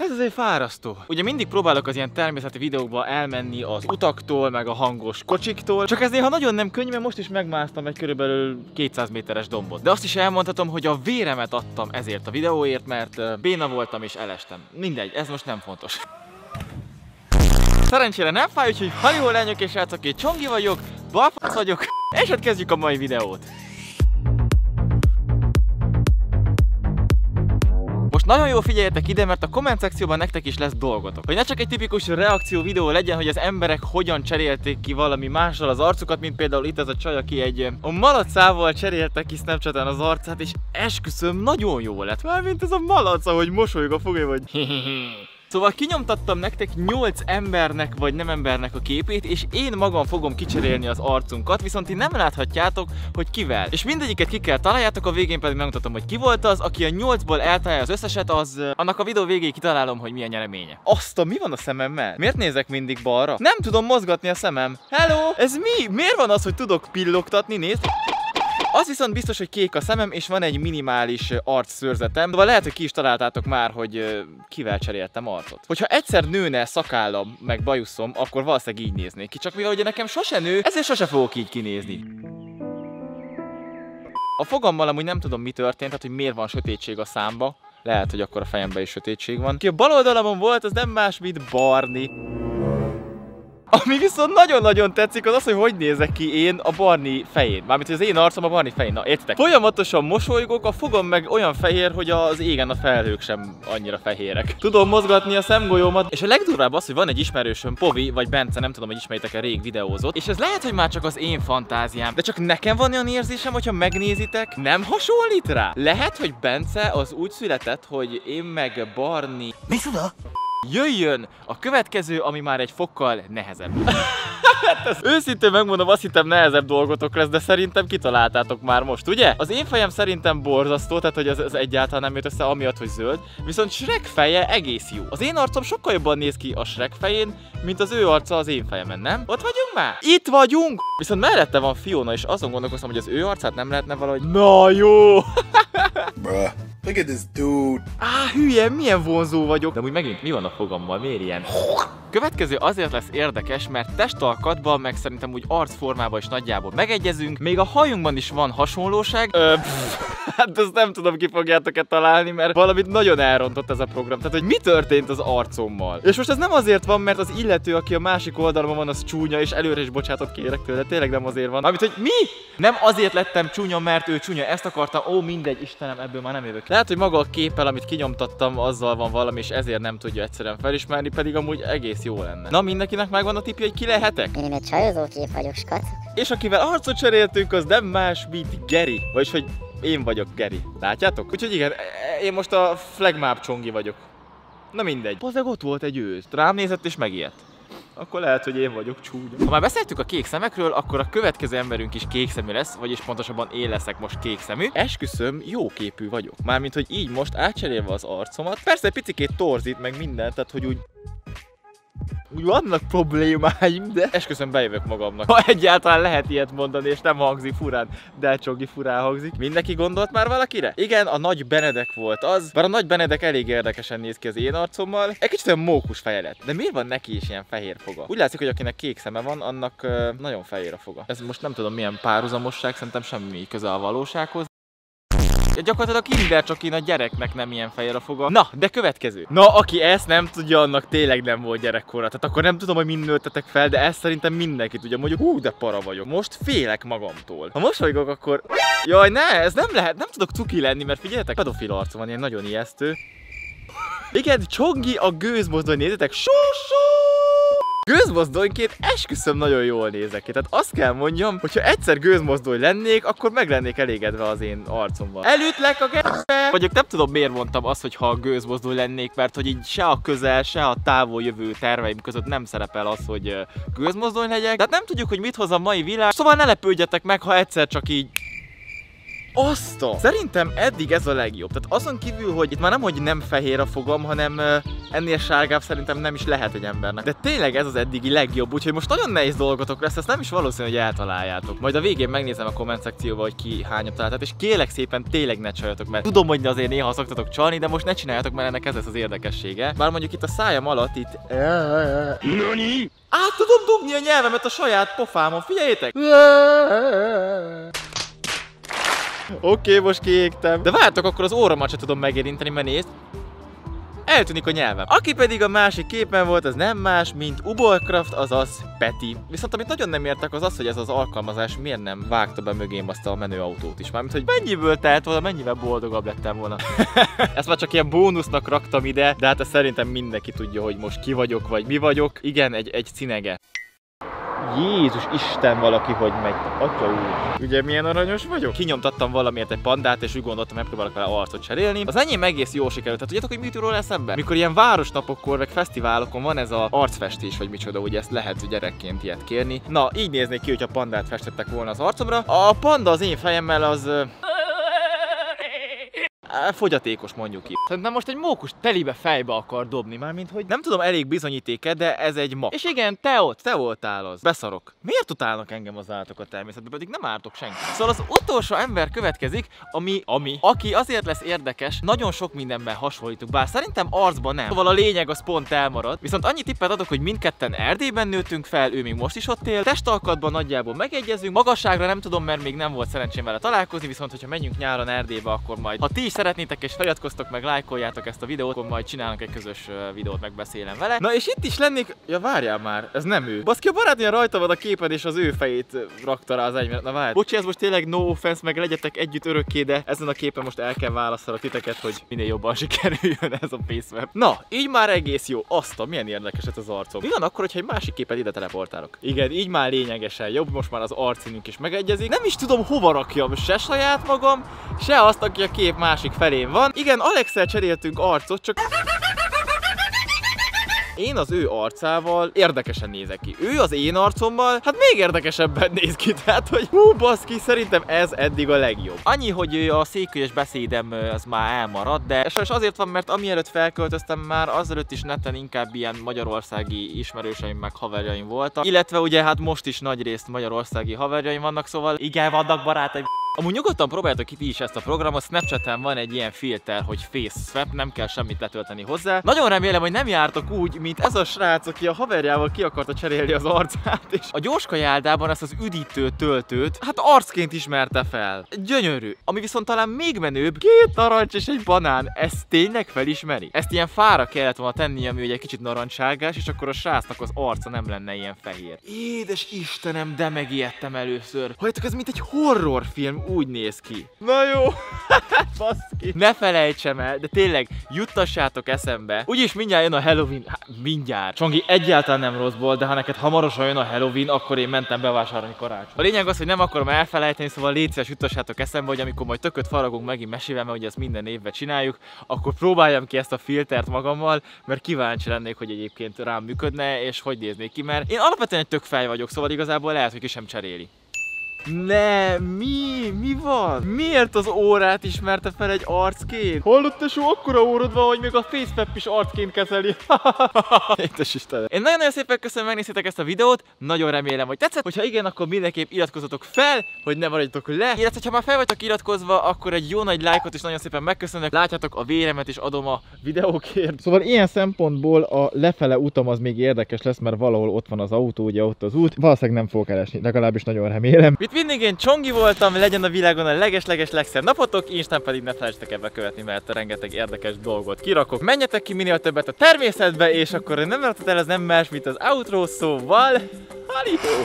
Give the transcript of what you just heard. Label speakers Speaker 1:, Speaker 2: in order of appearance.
Speaker 1: Ez azért fárasztó. Ugye mindig próbálok az ilyen természeti videókba elmenni az utaktól, meg a hangos kocsiktól, csak ez néha nagyon nem könnyű, mert most is megmásztam egy körülbelül 200 méteres dombot. De azt is elmondhatom, hogy a véremet adtam ezért a videóért, mert béna voltam és elestem. Mindegy, ez most nem fontos. Szerencsére nem fáj, úgyhogy halihol lányok és srácok, én Csongi vagyok, balfasz vagyok, és hát kezdjük a mai videót. Nagyon jó figyeljetek ide, mert a komment szekcióban nektek is lesz dolgotok. Hogy ne csak egy tipikus reakció videó legyen, hogy az emberek hogyan cserélték ki valami mással az arcukat, mint például itt ez a csaj, aki egy a malacával cserélte ki Snapchaten az arcát, és esküszöm, nagyon jó lett. Mármint ez a malac, ahogy mosolyog a fogja, vagy Szóval kinyomtattam nektek 8 embernek vagy nem embernek a képét, és én magam fogom kicserélni az arcunkat, viszont ti nem láthatjátok, hogy kivel. És mindegyiket ki kell találjátok, a végén pedig megmutatom, hogy ki volt az, aki a 8-ból eltalálja az összeset, az annak a videó végéig kitalálom, hogy milyen nyereménye. Azt a mi van a szememmel? Miért nézek mindig balra? Nem tudom mozgatni a szemem. Hello! Ez mi? Miért van az, hogy tudok pillogtatni? Nézd! Az viszont biztos, hogy kék a szemem, és van egy minimális arcszőrzetem. De lehet, hogy ki is találtátok már, hogy kivel cseréltem arcot. Hogyha egyszer nőne szakállam, meg bajuszom, akkor valószínűleg így néznék ki. Csak mivel ugye nekem sose nő, ezért sose fogok így kinézni. A fogammal amúgy nem tudom mi történt, tehát hogy miért van sötétség a számba. Lehet, hogy akkor a fejemben is sötétség van. Ki a bal oldalamon volt, az nem más, mint Barni. Ami viszont nagyon-nagyon tetszik, az az, hogy hogy nézek ki én a Barni fején. Mármint, hogy az én arcom a Barni fején. Na, értitek? Folyamatosan mosolygok, a fogam meg olyan fehér, hogy az égen a felhők sem annyira fehérek. Tudom mozgatni a szemgolyómat, és a legdurvább az, hogy van egy ismerősöm, Povi vagy Bence, nem tudom, hogy ismeritek-e rég videózott, és ez lehet, hogy már csak az én fantáziám, de csak nekem van olyan érzésem, hogyha megnézitek, nem hasonlít rá. Lehet, hogy Bence az úgy született, hogy én meg Barni
Speaker 2: Micsoda?
Speaker 1: Jöjjön a következő, ami már egy fokkal nehezebb. hát ez őszintén megmondom, azt hittem nehezebb dolgotok lesz, de szerintem kitaláltátok már most, ugye? Az én fejem szerintem borzasztó, tehát hogy ez, ez egyáltalán nem jött össze amiatt, hogy zöld, viszont Shrek feje egész jó. Az én arcom sokkal jobban néz ki a Shrek fején, mint az ő arca az én fejemen, nem? Ott vagyunk már? Itt vagyunk! Viszont mellette van Fiona, és azon gondolkoztam, hogy az ő arcát nem lehetne valahogy... Na jó!
Speaker 2: Look at this dude.
Speaker 1: Á, hülye, milyen vonzó vagyok. De úgy megint mi van a fogammal, miért ilyen? Következő azért lesz érdekes, mert testalkatban, meg szerintem úgy arcformában is nagyjából megegyezünk. Még a hajunkban is van hasonlóság. Ö, pff, hát ezt nem tudom, ki fogjátok-e találni, mert valamit nagyon elrontott ez a program. Tehát, hogy mi történt az arcommal. És most ez nem azért van, mert az illető, aki a másik oldalon van, az csúnya, és előre is bocsátot kérek tőle. Tényleg nem azért van. Amit, hogy mi? Nem azért lettem csúnya, mert ő csúnya. Ezt akartam. Ó, mindegy, Istenem, ebből már nem jövök. Lehet, hogy maga a képpel, amit kinyomtattam, azzal van valami, és ezért nem tudja egyszerűen felismerni, pedig amúgy egész jó lenne. Na, mindenkinek megvan a tipje, hogy ki lehetek?
Speaker 3: Én egy csajozó kép vagyok, skacok.
Speaker 1: És akivel arcot cseréltünk, az nem más, mint Geri. Vagyis, hogy én vagyok Geri. Látjátok? Úgyhogy igen, e- én most a flagmap csongi vagyok. Na mindegy. Hozzá ott volt egy ősz. Rám nézett és megijedt. Akkor lehet, hogy én vagyok csúnya. Ha már beszéltük a kék szemekről, akkor a következő emberünk is kék szemű lesz, vagyis pontosabban én leszek most kék szemű. Esküszöm, jó képű vagyok. Mármint, hogy így most átcserélve az arcomat. Persze egy picikét torzít meg mindent, tehát hogy úgy úgy vannak problémáim, de esküszöm bejövök magamnak. Ha egyáltalán lehet ilyet mondani, és nem hangzik furán, de csogi furán hangzik. Mindenki gondolt már valakire? Igen, a nagy Benedek volt az, bár a nagy Benedek elég érdekesen néz ki az én arcommal. Egy kicsit olyan mókus feje lett. De miért van neki is ilyen fehér foga? Úgy látszik, hogy akinek kék szeme van, annak uh, nagyon fehér a foga. Ez most nem tudom milyen párhuzamosság, szerintem semmi köze a valósághoz. Gyakorlatilag kinder csak én a gyereknek nem ilyen fehér a foga. Na, de következő. Na, aki ezt nem tudja, annak tényleg nem volt gyerekkora. Tehát akkor nem tudom, hogy mind nőttetek fel, de ezt szerintem mindenki tudja. Mondjuk, hú, de para vagyok. Most félek magamtól. Ha mosolygok, akkor... Jaj, ne, ez nem lehet, nem tudok cuki lenni, mert figyeljetek, pedofil arcom van, ilyen nagyon ijesztő. Igen, Csongi a gőzmozdony, nézzétek, só-só! Gőzmozdonyként esküszöm nagyon jól nézek ki. Tehát azt kell mondjam, hogyha egyszer gőzmozdony lennék, akkor meg lennék elégedve az én arcommal. Elütlek a ge***be! Vagyok nem tudom miért mondtam azt, hogy ha a gőzmozdony lennék, mert hogy így se a közel, se a távol jövő terveim között nem szerepel az, hogy gőzmozdony legyek. Tehát nem tudjuk, hogy mit hoz a mai világ. Szóval ne lepődjetek meg, ha egyszer csak így Azt a... Szerintem eddig ez a legjobb. Tehát azon kívül, hogy itt már nem, hogy nem fehér a fogam, hanem ennél sárgább szerintem nem is lehet egy embernek. De tényleg ez az eddigi legjobb, úgyhogy most nagyon nehéz dolgotok lesz, ezt nem is valószínű, hogy eltaláljátok. Majd a végén megnézem a komment szekcióba, hogy ki hányat találtat, és kérlek szépen tényleg ne csaljatok, mert tudom, hogy azért néha szoktatok csalni, de most ne csináljátok, mert ennek ez lesz az érdekessége. Bár mondjuk itt a szájam alatt itt... Nani? Át tudom dugni a nyelvemet a saját pofámon, figyeljétek! Oké, okay, most kiégtem. De vártok, akkor az óramat sem tudom megérinteni, mert nézd. Eltűnik a nyelvem. Aki pedig a másik képen volt, az nem más, mint Ubolcraft, azaz Peti. Viszont amit nagyon nem értek, az az, hogy ez az alkalmazás miért nem vágta be mögém azt a menő autót is. Mármint, hogy mennyiből telt volna, mennyivel boldogabb lettem volna. ezt már csak ilyen bónusznak raktam ide, de hát ezt szerintem mindenki tudja, hogy most ki vagyok, vagy mi vagyok. Igen, egy, egy cinege. Jézus Isten valaki, hogy megy. Atya úr. Ugye milyen aranyos vagyok? Kinyomtattam valamiért egy pandát, és úgy gondoltam, megpróbálok vele arcot cserélni. Az enyém egész jól sikerült. Tehát tudjátok, hogy mit jut róla eszembe? Mikor ilyen városnapokkor, meg fesztiválokon van ez a arcfestés, vagy micsoda, ugye ezt lehet gyerekként ilyet kérni. Na, így néznék ki, hogyha pandát festettek volna az arcomra. A panda az én fejemmel az... fogyatékos mondjuk ki. Szerintem most egy mókus telibe fejbe akar dobni, már mint hogy nem tudom elég bizonyítéke, de ez egy ma. És igen, te ott, te voltál az. Beszarok. Miért utálnak engem az állatok a természetben, pedig nem ártok senki. Szóval az utolsó ember következik, ami, ami, aki azért lesz érdekes, nagyon sok mindenben hasonlítunk, bár szerintem arcban nem. Szóval a lényeg az pont elmarad. Viszont annyi tippet adok, hogy mindketten Erdélyben nőttünk fel, ő még most is ott él. Testalkatban nagyjából megegyezünk, magasságra nem tudom, mert még nem volt szerencsém vele találkozni, viszont hogyha menjünk nyáron Erdélybe, akkor majd, ha ti is szeretnétek és feliratkoztok meg, lájkoljátok ezt a videót, akkor majd csinálunk egy közös videót, megbeszélem vele. Na és itt is lennék, ja várjál már, ez nem ő. Baszki, a barátnője rajta van a képen, és az ő fejét rakta rá az enyémre. Na várj. Bocsi, ez most tényleg no offense, meg legyetek együtt örökké, de ezen a képen most el kell válaszolok titeket, hogy minél jobban sikerüljön ez a faceweb. Na, így már egész jó. Azt a milyen érdekes ez az arcom. Mi van akkor, hogyha egy másik képet ide teleportálok? Igen, így már lényegesen jobb, most már az arcszínünk is megegyezik. Nem is tudom hova rakjam, se saját magam, se azt, aki a kép másik felén van. Igen, Alexel cseréltünk arcot, csak én az ő arcával érdekesen nézek ki. Ő az én arcommal, hát még érdekesebben néz ki, tehát hogy hú baszki, szerintem ez eddig a legjobb. Annyi, hogy a székülyes beszédem az már elmaradt, de sajnos azért van, mert amielőtt felköltöztem már, azelőtt is neten inkább ilyen magyarországi ismerőseim meg haverjaim voltak. Illetve ugye hát most is nagy részt magyarországi haverjaim vannak, szóval igen, vannak barátaim. Amúgy nyugodtan próbáljátok ki ti is ezt a programot, Snapchaten van egy ilyen filter, hogy Face Swap, nem kell semmit letölteni hozzá. Nagyon remélem, hogy nem jártok úgy, mint ez a srác, aki a haverjával ki akarta cserélni az arcát, és a gyorskajáldában ezt az üdítő töltőt, hát arcként ismerte fel. Gyönyörű. Ami viszont talán még menőbb, két narancs és egy banán, ezt tényleg felismeri? Ezt ilyen fára kellett volna tenni, ami ugye egy kicsit narancságás, és akkor a srácnak az arca nem lenne ilyen fehér. Édes Istenem, de megijedtem először. Halljátok, ez mint egy horrorfilm, úgy néz ki. Na jó, baszki. Ne felejtsem el, de tényleg juttassátok eszembe. Úgyis mindjárt jön a Halloween. Há, mindjárt. Csongi egyáltalán nem rosszból, de ha neked hamarosan jön a Halloween, akkor én mentem bevásárolni karácsony. A lényeg az, hogy nem akarom elfelejteni, szóval légy szíves, juttassátok eszembe, hogy amikor majd tököt faragunk megint mesével, mert ugye ezt minden évben csináljuk, akkor próbáljam ki ezt a filtert magammal, mert kíváncsi lennék, hogy egyébként rám működne, és hogy néznék ki, mert én alapvetően egy tök fej vagyok, szóval igazából lehet, hogy ki sem cseréli. Ne, mi? Mi van? Miért az órát ismerte fel egy arcként? Hallott tesó, akkora órod van, hogy még a FacePep is arcként kezeli. Édes Istenem. Én nagyon-nagyon szépen köszönöm, megnéztétek ezt a videót. Nagyon remélem, hogy tetszett. Hogyha igen, akkor mindenképp iratkozzatok fel, hogy ne maradjatok le. Illetve, ha már fel vagytok iratkozva, akkor egy jó nagy lájkot is nagyon szépen megköszönök. Látjátok, a véremet is adom a videókért. Szóval ilyen szempontból a lefele utam az még érdekes lesz, mert valahol ott van az autó, ugye ott az út. Valószínűleg nem fogok elesni, legalábbis nagyon remélem. Itt mindig én Csongi voltam, legyen a világon a leges-leges legszebb napotok, Instán pedig ne felejtsetek ebbe követni, mert rengeteg érdekes dolgot kirakok. Menjetek ki minél többet a természetbe, és akkor nem maradhat el, ez nem más, mint az outro, szóval... Halihó!